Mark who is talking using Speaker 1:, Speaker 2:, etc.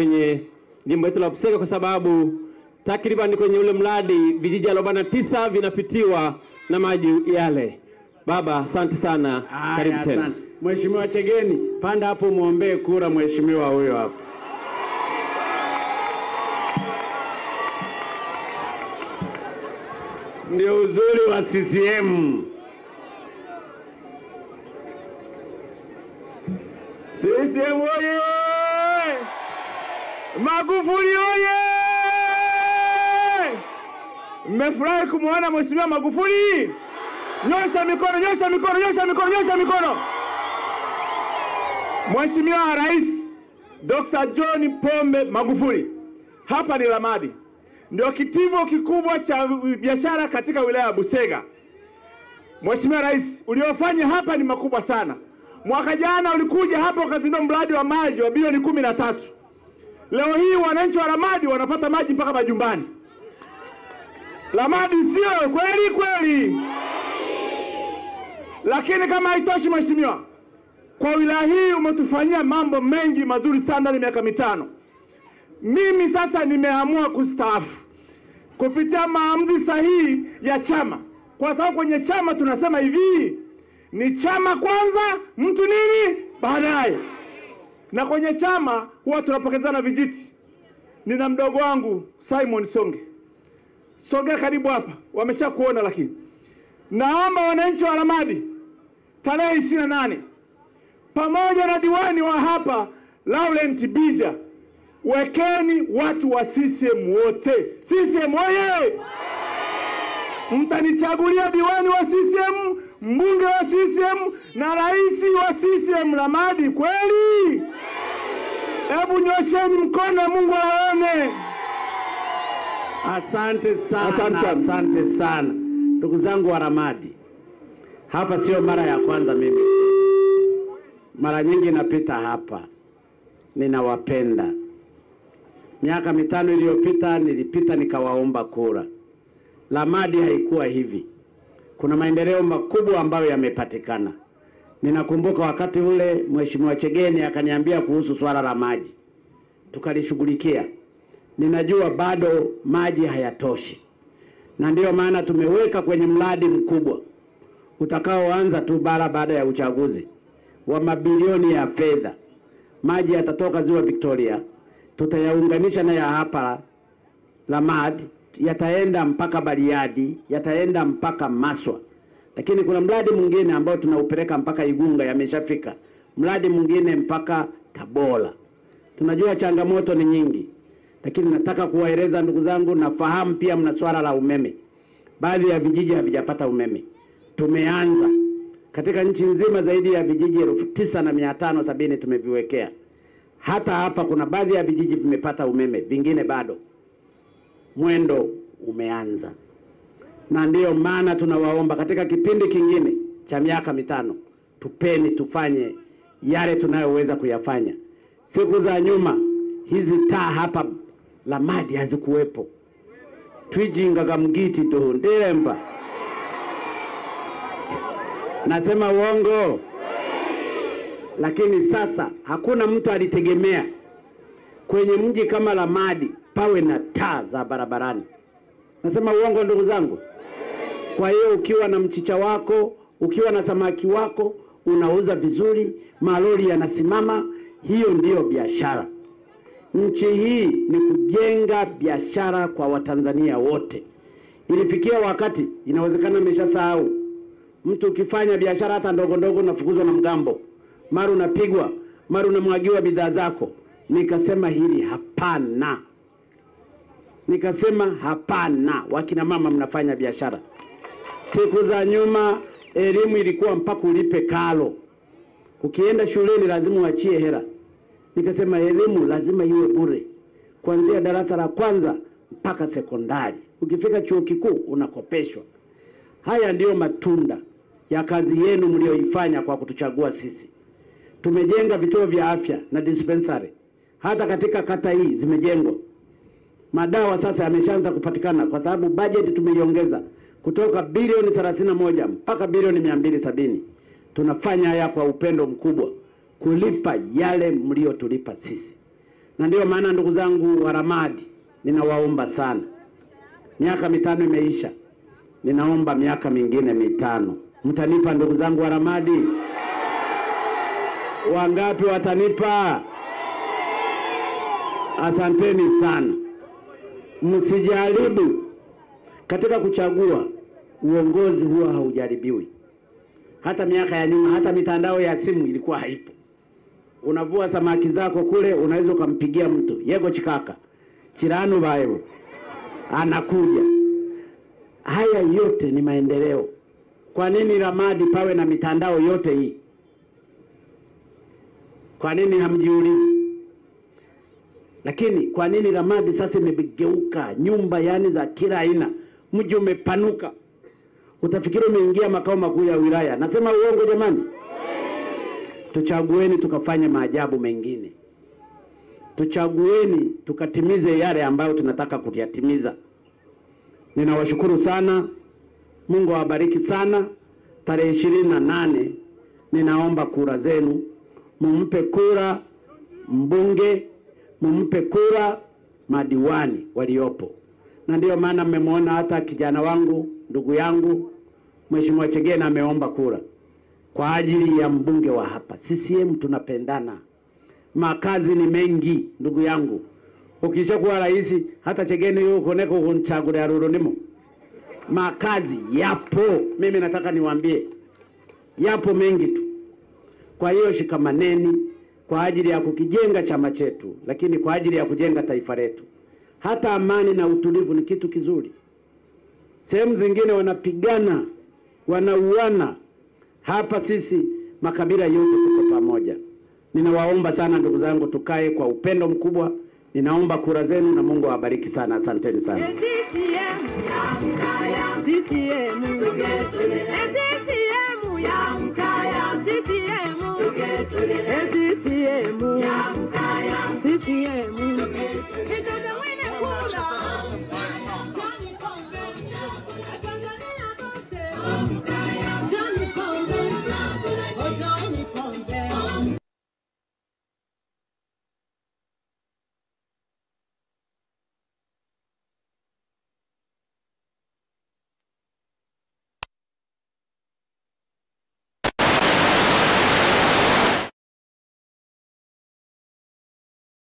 Speaker 1: kwenye jimbo letu la Busega kwa sababu takriban kwenye ule mradi vijiji arobaini na tisa vinapitiwa na maji yale. Baba, asante sana, karibu tena.
Speaker 2: Mheshimiwa Chegeni, panda hapo mwombee kura mheshimiwa huyo hapo. Ndio uzuri wa CCM. CCM oye! Magufuli oye! Mmefurahi kumwona Mheshimiwa Magufuli? Nyosha mikono, nyosha mikono, nyosha mikono, nyosha mikono. Mheshimiwa Rais Dr. John Pombe Magufuli, hapa ni Lamadi, ndio kitivo kikubwa cha biashara katika wilaya ya Busega. Mheshimiwa Rais, uliofanya hapa ni makubwa sana. Mwaka jana ulikuja hapa ukazindua mradi wa maji wa bilioni kumi na tatu. Leo hii wananchi wa ramadi wanapata maji mpaka majumbani. ramadi sio kweli kweli? Lakini kama haitoshi, mheshimiwa, kwa wilaya hii umetufanyia mambo mengi mazuri sana ndani miaka mitano. Mimi sasa nimeamua kustaafu kupitia maamuzi sahihi ya chama, kwa sababu kwenye chama tunasema hivi, ni chama kwanza, mtu nini baadaye. Na kwenye chama huwa tunapokezana vijiti. Nina mdogo wangu Simon Songe, sogea karibu hapa, wamesha kuona lakini naomba wananchi wa ramadi tarehe ishirini na nane pamoja na diwani wa hapa Laurent Bija, wekeni watu wa CCM wote. CCM oye! Mtanichagulia diwani wa CCM, mbunge wa CCM na rais wa CCM ramadi kweli? Hebu nyosheni mkono, Mungu aone. Asante sana,
Speaker 1: Asante sana.
Speaker 2: asante sana ndugu zangu wa Ramadi. Hapa sio mara ya kwanza mimi, mara nyingi napita hapa, ninawapenda. Miaka mitano iliyopita nilipita nikawaomba kura. ramadi haikuwa hivi, kuna maendeleo makubwa ambayo yamepatikana. Ninakumbuka wakati ule Mheshimiwa Chegeni akaniambia kuhusu swala la maji, tukalishughulikia. Ninajua bado maji hayatoshi, na ndiyo maana tumeweka kwenye mradi mkubwa utakaoanza tu bara baada ya uchaguzi wa mabilioni ya fedha. Maji yatatoka ziwa Victoria, tutayaunganisha na ya hapa la Lamadi, yataenda mpaka Bariadi, yataenda mpaka Maswa. Lakini kuna mradi mwingine ambao tunaupeleka mpaka Igunga, yameshafika. Mradi mwingine mpaka Tabora. Tunajua changamoto ni nyingi, lakini nataka kuwaeleza ndugu zangu, nafahamu pia mna swala la umeme. Baadhi ya vijiji havijapata umeme. Tumeanza katika nchi nzima, zaidi ya vijiji elfu tisa na mia tano sabini tumeviwekea. Hata hapa kuna baadhi ya vijiji vimepata umeme, vingine bado. Mwendo umeanza, na ndiyo maana tunawaomba katika kipindi kingine cha miaka mitano, tupeni tufanye yale tunayoweza kuyafanya. Siku za nyuma hizi taa hapa la madi hazikuwepo, twijingaga mgiti tu ndemba. Nasema uongo? Lakini sasa hakuna mtu alitegemea kwenye mji kama Lamadi pawe na taa za barabarani. Nasema uongo ndugu zangu? Kwa hiyo ukiwa na mchicha wako, ukiwa na samaki wako, unauza vizuri, malori yanasimama, hiyo ndiyo biashara. Nchi hii ni kujenga biashara kwa Watanzania wote. Ilifikia wakati inawezekana ameshasahau mtu ukifanya biashara hata ndogo ndogo unafukuzwa na mgambo, mara unapigwa, mara unamwagiwa bidhaa zako. Nikasema hili hapana, nikasema hapana. Wakina mama mnafanya biashara. Siku za nyuma elimu ilikuwa mpaka ulipe karo, ukienda shuleni lazima uachie hela. Nikasema elimu lazima iwe bure, kuanzia darasa la kwanza mpaka sekondari. Ukifika chuo kikuu unakopeshwa. Haya ndiyo matunda ya kazi yenu mlioifanya kwa kutuchagua sisi. Tumejenga vituo vya afya na dispensary, hata katika kata hii zimejengwa. Madawa sasa yameshaanza kupatikana kwa sababu bajeti tumeiongeza kutoka bilioni 31 mpaka bilioni 270. Tunafanya haya kwa upendo mkubwa kulipa yale mliotulipa sisi. na ndiyo maana ndugu zangu wa Ramadi, ninawaomba sana, miaka mitano imeisha, ninaomba miaka mingine mitano. Mtanipa ndugu zangu wa Ramadi? Wangapi watanipa? Asanteni sana. Msijaribu katika kuchagua, uongozi huwa haujaribiwi. Hata miaka ya nyuma, hata mitandao ya simu ilikuwa haipo. Unavua samaki zako kule, unaweza ukampigia mtu yego chikaka chirano vaevo, anakuja. Haya yote ni maendeleo. Kwa nini Ramadi pawe na mitandao yote hii? Kwa nini hamjiulizi? Lakini kwa nini Ramadi sasa imegeuka nyumba yani za kila aina, mji umepanuka, utafikiri umeingia makao makuu ya wilaya. Nasema uongo jamani? Tuchagueni tukafanye maajabu mengine, tuchagueni tukatimize yale ambayo tunataka kuyatimiza. Ninawashukuru sana, Mungu awabariki sana. Tarehe ishirini na nane ninaomba kura zenu, mumpe kura mbunge, mumpe kura madiwani waliopo, na ndiyo maana mmemwona hata kijana wangu ndugu yangu Mheshimiwa Chegena ameomba kura kwa ajili ya mbunge wa hapa. CCM tunapendana, makazi ni mengi ndugu yangu. Ukishakuwa rais hata Chegena hiyo koneko ya rurunimo, makazi yapo. Mimi nataka niwaambie yapo mengi tu. Kwa hiyo shikamaneni kwa ajili ya kukijenga chama chetu, lakini kwa ajili ya kujenga taifa letu. Hata amani na utulivu ni kitu kizuri. Sehemu zingine wanapigana, wanauana. Hapa sisi makabila yote tuko pamoja. Ninawaomba sana ndugu zangu, tukae kwa upendo mkubwa. Ninaomba kura zenu na Mungu awabariki sana. Asanteni sana.
Speaker 3: CCM